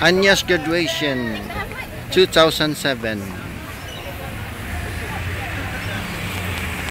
Anya's graduation 2007